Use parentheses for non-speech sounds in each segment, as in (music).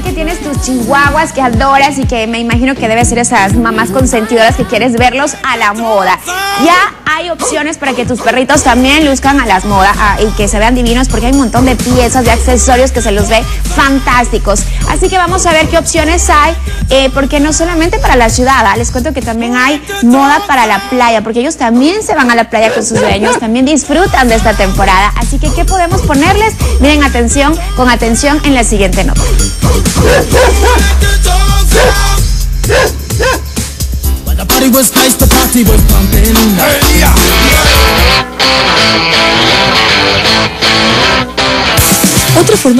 que tienes tus chihuahuas que adoras y que me imagino que debe ser esas mamás consentidoras que quieres verlos a la moda. Ya hay opciones para que tus perritos también luzcan a las modas ah, y que se vean divinos porque hay un montón de piezas, de accesorios que se los ve fantásticos. Así que vamos a ver qué opciones hay, eh, porque no solamente para la ciudad, ¿ah? les cuento que también hay moda para la playa, porque ellos también se van a la playa con sus dueños, también disfrutan de esta temporada. Así que, ¿qué podemos ponerles? Miren, atención, con atención en la siguiente nota.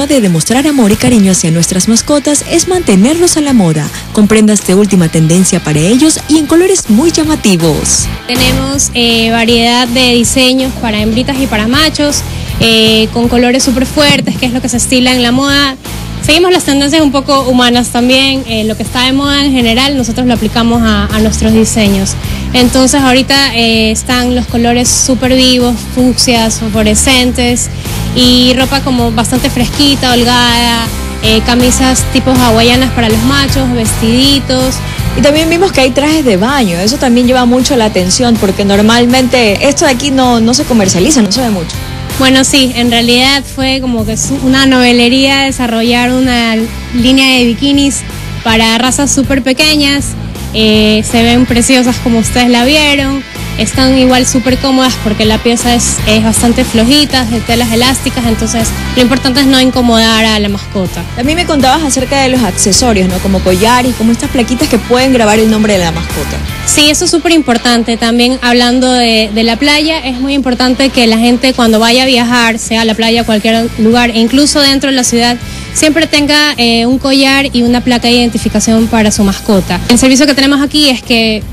De demostrar amor y cariño hacia nuestras mascotas es mantenerlos a la moda, con prendas de última tendencia para ellos y en colores muy llamativos. Tenemos eh, variedad de diseños para hembritas y para machos, eh, con colores súper fuertes, que es lo que se estila en la moda. Seguimos las tendencias un poco humanas también, eh, lo que está de moda en general nosotros lo aplicamos a, nuestros diseños. Entonces ahorita eh, están los colores súper vivos, fucsias, fluorescentes y ropa como bastante fresquita, holgada, eh, camisas tipo hawaianas para los machos, vestiditos. Y también vimos que hay trajes de baño, eso también lleva mucho la atención porque normalmente esto de aquí no, no se comercializa, no se ve mucho. Bueno, sí, en realidad fue como que una novelería desarrollar una línea de bikinis para razas súper pequeñas. Eh, se ven preciosas como ustedes la vieron. Están igual súper cómodas porque la pieza es, es, bastante flojita, de telas elásticas, entonces lo importante es no incomodar a la mascota. También me contabas acerca de los accesorios, ¿no? Como collares, como estas plaquitas que pueden grabar el nombre de la mascota. Sí, eso es súper importante. También hablando de, de, la playa, es muy importante que la gente cuando vaya a viajar, sea a la playa o cualquier lugar, e incluso dentro de la ciudad, siempre tenga eh, un collar y una placa de identificación para su mascota. El servicio que tenemos aquí es que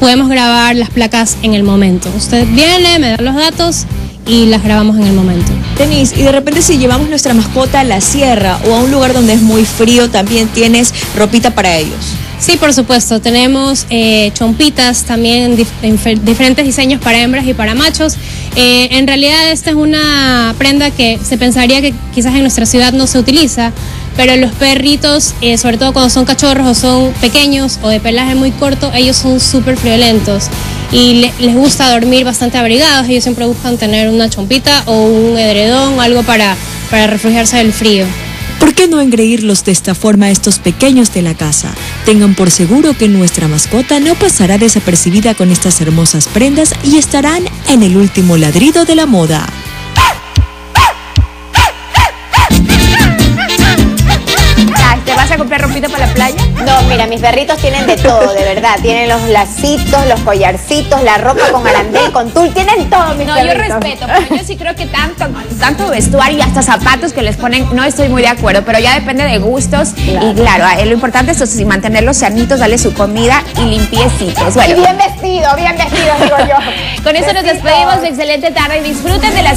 podemos grabar las placas en el momento. Usted viene, me da los datos y las grabamos en el momento. Denise, y de repente si llevamos nuestra mascota a la sierra o a un lugar donde es muy frío, también tienes ropita para ellos. Sí, por supuesto. Tenemos eh, chompitas también, diferentes diseños para hembras y para machos. Eh, en realidad esta es una prenda que se pensaría que quizás en nuestra ciudad no se utiliza, pero los perritos, eh, sobre todo cuando son cachorros o son pequeños o de pelaje muy corto, ellos son súper friolentos y les gusta dormir bastante abrigados. Ellos siempre buscan tener una chompita o un edredón o algo para, para refugiarse del frío. ¿Por qué no engreírlos de esta forma a estos pequeños de la casa? Tengan por seguro que nuestra mascota no pasará desapercibida con estas hermosas prendas y estarán en el último ladrido de la moda. Mira, mis perritos tienen de todo, de verdad. Tienen los lacitos, los collarcitos, la ropa con arandel, con tul, tienen todo, mis No, yo respeto, pero yo sí creo que tanto, tanto vestuario y hasta zapatos que les ponen, no estoy muy de acuerdo, pero ya depende de gustos. Y claro, eh, lo importante es eso, mantenerlos sanitos, darle su comida y limpiecitos. y bien vestido, bien vestido, digo yo. (laughs) Con eso nos despedimos, excelente tarde y disfruten de las